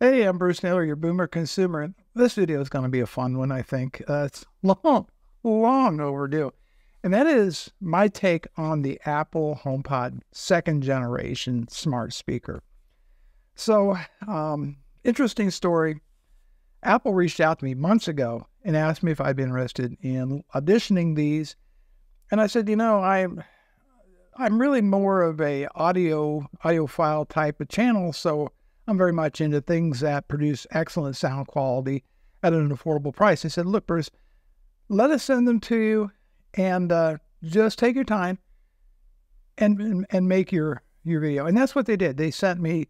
Hey, I'm Bruce Naylor, your boomer consumer. This video is going to be a fun one, I think. Uh, it's long, long overdue. And that is my take on the Apple HomePod second generation smart speaker. So, um, interesting story. Apple reached out to me months ago and asked me if I'd be interested in auditioning these. And I said, you know, I'm I'm really more of a audio audiophile type of channel, so I'm very much into things that produce excellent sound quality at an affordable price. They said, look, Bruce, let us send them to you and uh, just take your time and, and, and make your, your video. And that's what they did. They sent me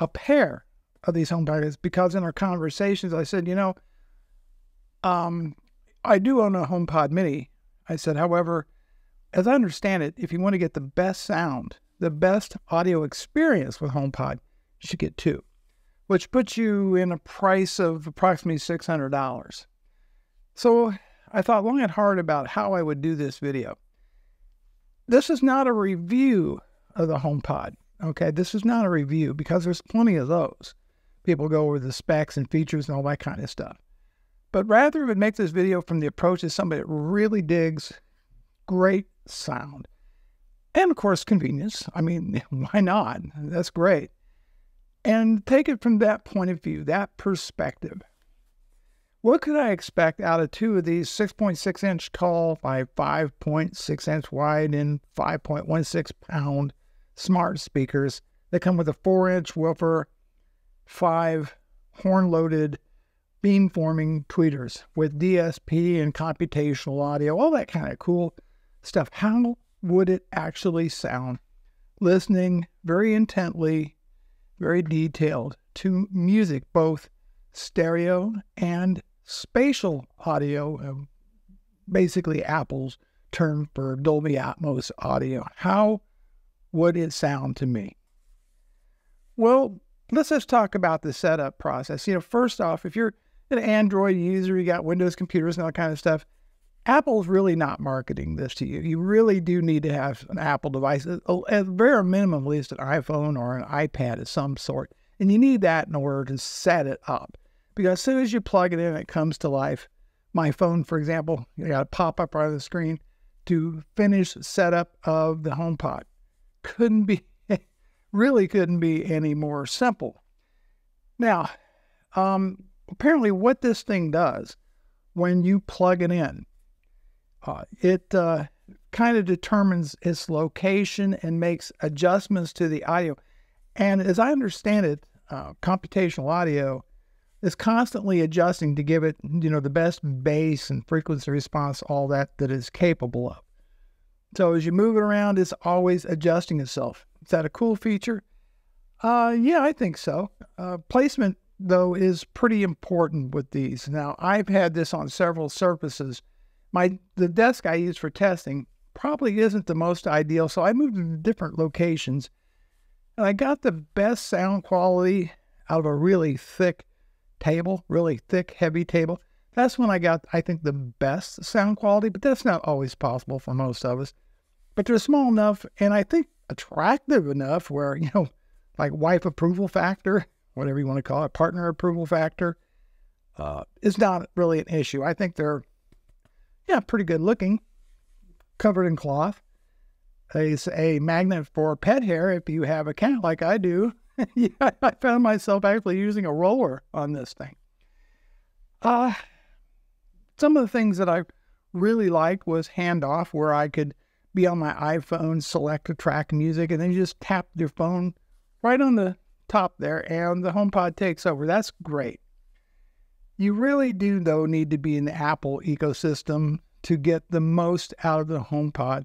a pair of these home targets because in our conversations, I said, you know, um, I do own a HomePod Mini. I said, however, as I understand it, if you want to get the best sound, the best audio experience with HomePod, should get two, which puts you in a price of approximately $600. So I thought long and hard about how I would do this video. This is not a review of the HomePod. Okay, this is not a review because there's plenty of those. People go over the specs and features and all that kind of stuff. But rather, would make this video from the approach of somebody that really digs great sound. And of course, convenience. I mean, why not? That's great and take it from that point of view, that perspective. What could I expect out of two of these 6.6 inch tall by 5.6 inch wide and 5.16 pound smart speakers that come with a 4 inch woofer, five horn loaded beam forming tweeters with DSP and computational audio, all that kind of cool stuff? How would it actually sound listening very intently very detailed to music, both stereo and spatial audio, um, basically Apple's term for Dolby Atmos audio. How would it sound to me? Well, let's just talk about the setup process. You know, first off, if you're an Android user, you got Windows computers and all kind of stuff, Apple's really not marketing this to you. You really do need to have an Apple device, at very minimum, at least an iPhone or an iPad of some sort. And you need that in order to set it up. Because as soon as you plug it in, it comes to life. My phone, for example, you got a pop up right on the screen to finish setup of the HomePod. Couldn't be, really couldn't be any more simple. Now, um, apparently, what this thing does when you plug it in, uh, it uh, kind of determines its location and makes adjustments to the audio. And as I understand it, uh, computational audio is constantly adjusting to give it, you know, the best bass and frequency response, all that that is capable of. So as you move it around, it's always adjusting itself. Is that a cool feature? Uh, yeah, I think so. Uh, placement, though, is pretty important with these. Now, I've had this on several surfaces my the desk I use for testing probably isn't the most ideal, so I moved to different locations, and I got the best sound quality out of a really thick table, really thick, heavy table. That's when I got, I think, the best sound quality, but that's not always possible for most of us. But they're small enough, and I think attractive enough where, you know, like wife approval factor, whatever you want to call it, partner approval factor, uh, is not really an issue. I think they're yeah, pretty good looking, covered in cloth. It's a magnet for pet hair if you have a cat like I do. yeah, I found myself actually using a roller on this thing. Uh, some of the things that I really liked was handoff, where I could be on my iPhone, select a track music, and then you just tap your phone right on the top there, and the HomePod takes over. That's great. You really do, though, need to be in the Apple ecosystem to get the most out of the HomePod.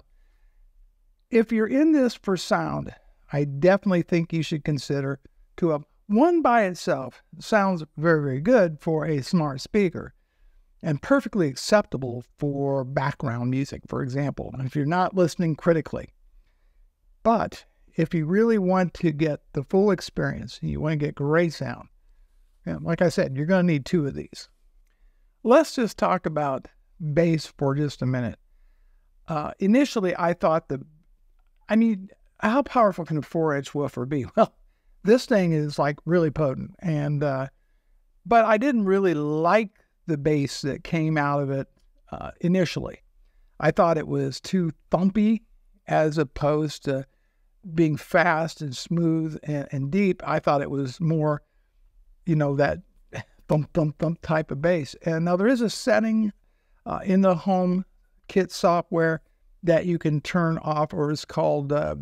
If you're in this for sound, I definitely think you should consider to have one by itself sounds very, very good for a smart speaker and perfectly acceptable for background music, for example, if you're not listening critically. But if you really want to get the full experience, you want to get great sound, yeah, like I said, you're going to need two of these. Let's just talk about bass for just a minute. Uh, initially, I thought the, I mean, how powerful can a four inch woofer be? Well, this thing is like really potent. And, uh, but I didn't really like the bass that came out of it uh, initially. I thought it was too thumpy as opposed to being fast and smooth and, and deep. I thought it was more, you know, that thump, thump, thump type of bass. And now there is a setting uh, in the home kit software that you can turn off, or it's called uh,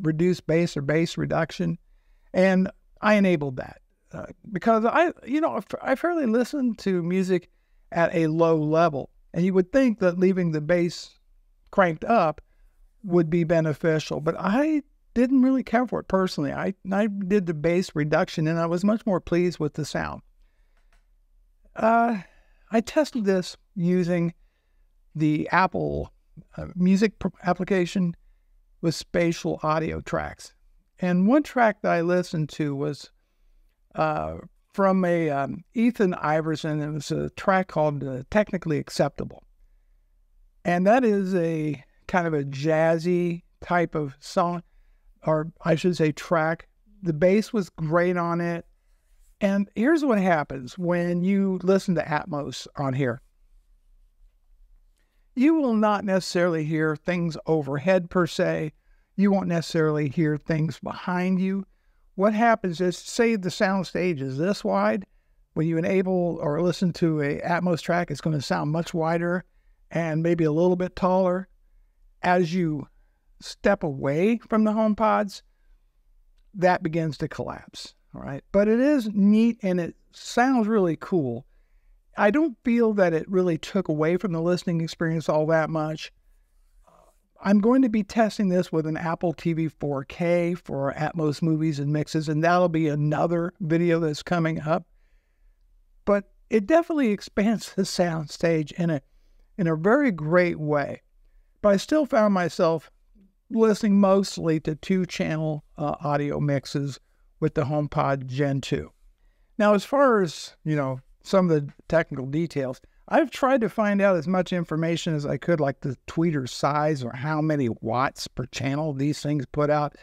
reduce bass or bass reduction. And I enabled that uh, because I, you know, I fairly listen to music at a low level. And you would think that leaving the bass cranked up would be beneficial, but I didn't really care for it personally. I, I did the bass reduction and I was much more pleased with the sound. Uh, I tested this using the Apple uh, music application with spatial audio tracks. And one track that I listened to was uh, from a um, Ethan Iverson. It was a track called uh, Technically Acceptable. And that is a kind of a jazzy type of song, or I should say track. The bass was great on it. And here's what happens when you listen to Atmos on here you will not necessarily hear things overhead per se. You won't necessarily hear things behind you. What happens is, say the sound stage is this wide, when you enable or listen to a Atmos track, it's going to sound much wider and maybe a little bit taller. As you step away from the HomePods, that begins to collapse. All right. But it is neat and it sounds really cool. I don't feel that it really took away from the listening experience all that much. I'm going to be testing this with an Apple TV 4K for Atmos movies and mixes, and that'll be another video that's coming up. But it definitely expands the sound stage in a in a very great way. But I still found myself listening mostly to two channel uh, audio mixes with the HomePod Gen 2. Now, as far as, you know, some of the technical details, I've tried to find out as much information as I could, like the tweeter size or how many watts per channel these things put out.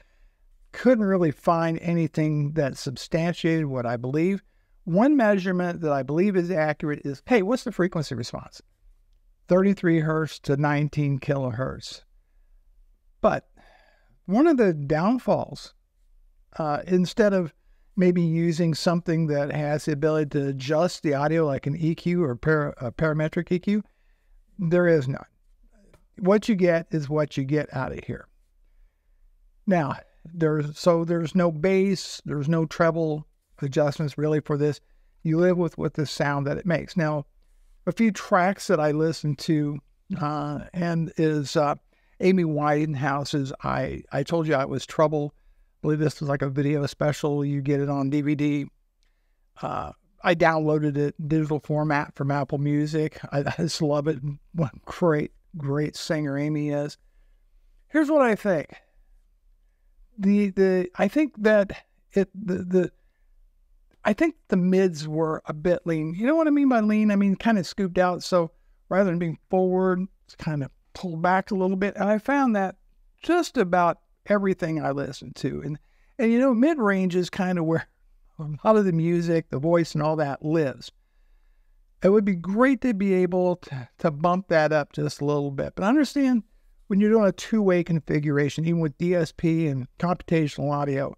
Couldn't really find anything that substantiated what I believe. One measurement that I believe is accurate is hey, what's the frequency response? 33 hertz to 19 kilohertz. But one of the downfalls, uh, instead of maybe using something that has the ability to adjust the audio like an EQ or para, a parametric EQ, there is none. What you get is what you get out of here. Now, there's so there's no bass, there's no treble adjustments really for this. You live with with the sound that it makes. Now, a few tracks that I listen to uh, and is uh, Amy Winehouse's I I told you I was trouble I believe this was like a video special. You get it on DVD. Uh, I downloaded it digital format from Apple Music. I, I just love it. What great, great singer Amy is. Here's what I think. The the I think that it the the I think the mids were a bit lean. You know what I mean by lean? I mean kind of scooped out. So rather than being forward, it's kind of pulled back a little bit. And I found that just about everything I listened to. And and you know, mid range is kind of where a lot of the music, the voice, and all that lives. It would be great to be able to, to bump that up just a little bit. But I understand when you're doing a two way configuration, even with DSP and computational audio,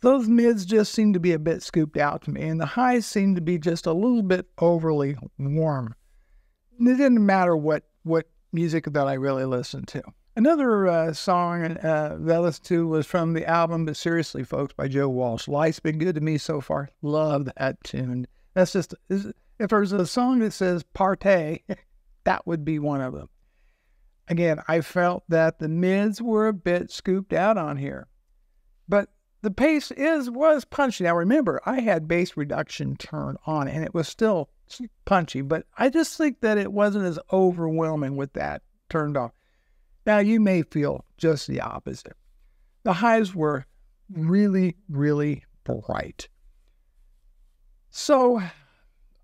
those mids just seem to be a bit scooped out to me, and the highs seem to be just a little bit overly warm. It didn't matter what, what music that I really listened to. Another uh, song uh, that I listened to was from the album But Seriously Folks by Joe Walsh. Life's been good to me so far. Love that tune. That's just, if there's a song that says partay, that would be one of them. Again, I felt that the mids were a bit scooped out on here. But the pace is was punchy. Now remember, I had bass reduction turned on and it was still punchy, but I just think that it wasn't as overwhelming with that turned off. Now, you may feel just the opposite. The highs were really, really bright. So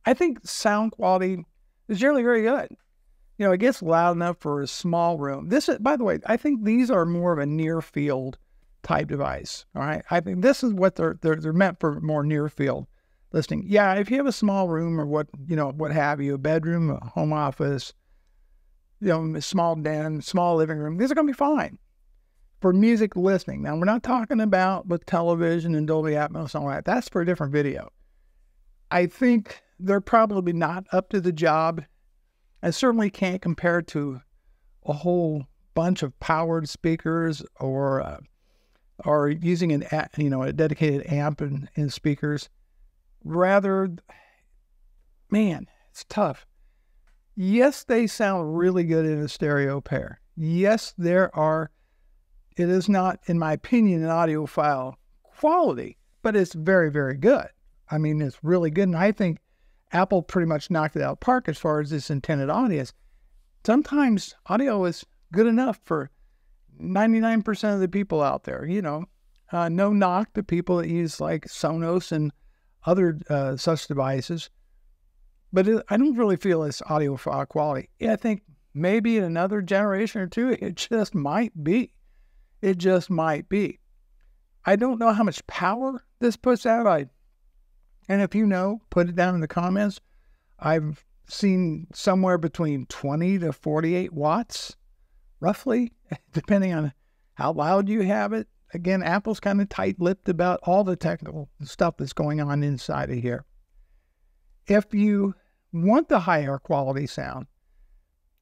I think sound quality is generally very good. You know, it gets loud enough for a small room. This, is, by the way, I think these are more of a near field type device. All right. I think this is what they're they're, they're meant for more near field listening. Yeah, if you have a small room or what you know, what have you, a bedroom, a home office, you know, a small den, small living room, these are gonna be fine for music listening. Now we're not talking about with television and Dolby Atmos and all that. That's for a different video. I think they're probably not up to the job. I certainly can't compare to a whole bunch of powered speakers or uh, or using an you know a dedicated amp and, and speakers. Rather, man, it's tough. Yes, they sound really good in a stereo pair. Yes, there are. It is not, in my opinion, an audiophile quality, but it's very, very good. I mean, it's really good, and I think Apple pretty much knocked it out of park as far as its intended audience. Sometimes audio is good enough for 99% of the people out there. You know, uh, no knock to people that use like Sonos and other uh, such devices, but it, I don't really feel it's audio quality. Yeah, I think maybe in another generation or two, it just might be. It just might be. I don't know how much power this puts out. I, and if you know, put it down in the comments. I've seen somewhere between 20 to 48 watts roughly, depending on how loud you have it. Again, Apple's kind of tight lipped about all the technical stuff that's going on inside of here. If you want the higher quality sound,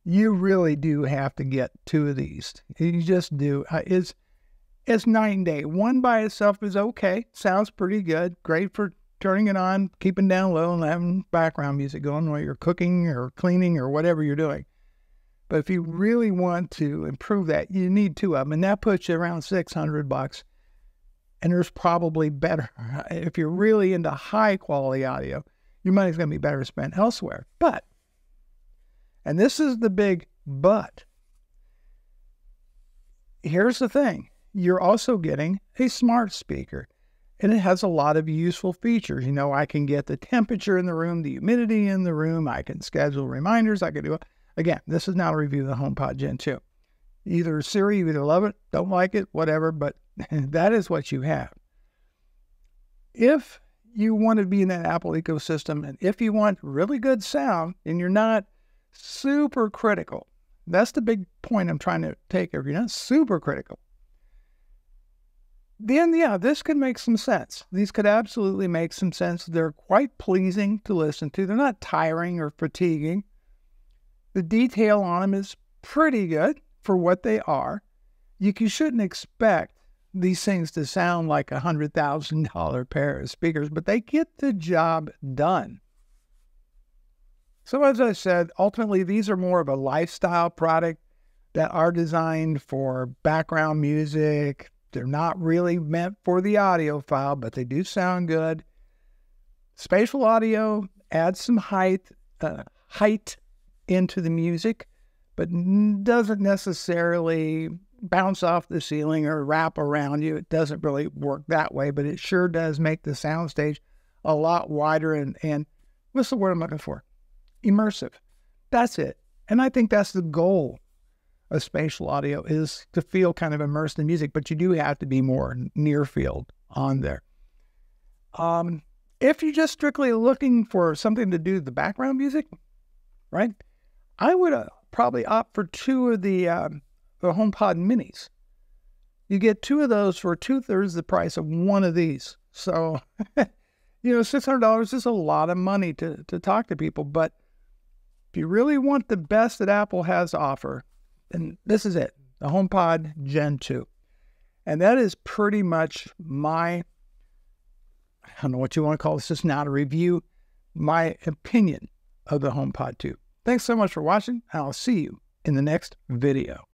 you really do have to get two of these. You just do. Uh, it's, it's night and day. One by itself is okay, sounds pretty good, great for turning it on, keeping down low, and having background music going while you're cooking or cleaning or whatever you're doing. But if you really want to improve that, you need two of them, and that puts you around 600 bucks. And there's probably better. If you're really into high quality audio, your money's going to be better spent elsewhere. But, and this is the big but, here's the thing you're also getting a smart speaker and it has a lot of useful features. You know, I can get the temperature in the room, the humidity in the room, I can schedule reminders, I can do it. Again, this is not a review of the HomePod Gen 2. Either Siri, you either love it, don't like it, whatever, but that is what you have. If you want to be in that Apple ecosystem and if you want really good sound and you're not super critical, that's the big point I'm trying to take. If you're not super critical, then yeah, this could make some sense. These could absolutely make some sense. They're quite pleasing to listen to. They're not tiring or fatiguing. The detail on them is pretty good for what they are. You, you shouldn't expect these things to sound like a hundred thousand dollar pair of speakers, but they get the job done. So as I said, ultimately these are more of a lifestyle product that are designed for background music. They're not really meant for the audiophile, but they do sound good. Spatial audio adds some height, uh, height into the music, but doesn't necessarily bounce off the ceiling or wrap around you. It doesn't really work that way, but it sure does make the soundstage a lot wider and, and what's the word I'm looking for? Immersive. That's it. And I think that's the goal of spatial audio is to feel kind of immersed in music, but you do have to be more near field on there. Um, if you're just strictly looking for something to do the background music, right? I would uh, probably opt for two of the um, the HomePod Minis. You get two of those for two thirds the price of one of these. So, you know, six hundred dollars is a lot of money to to talk to people. But if you really want the best that Apple has to offer, then this is it: the HomePod Gen two, and that is pretty much my. I don't know what you want to call this. Just not a review. My opinion of the HomePod 2. Thanks so much for watching, and I'll see you in the next video.